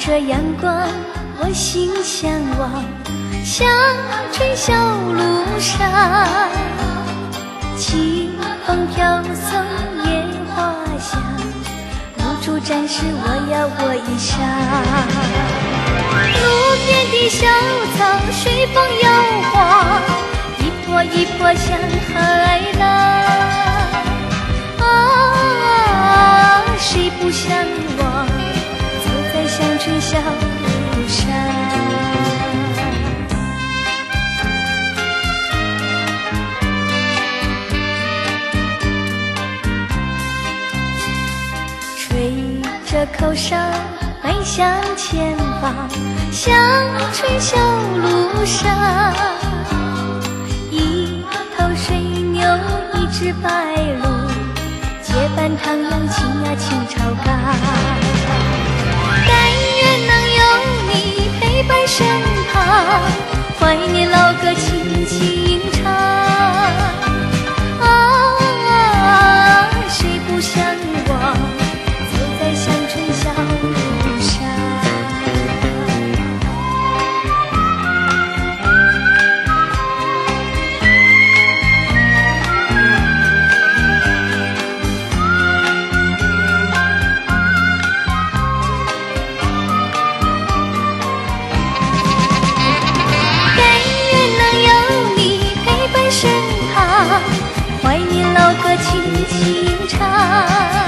着阳光，我心向往，像春晓路上，清风飘送野花香，露珠展示我要我衣裳。路边的小草随风摇晃，一波一波像海浪。着口哨，迈向前方，像春晓路上，一头水牛，一只白鹭，结伴徜徉，轻呀轻朝歌。但愿能有你陪伴身旁，怀念。老歌轻轻唱。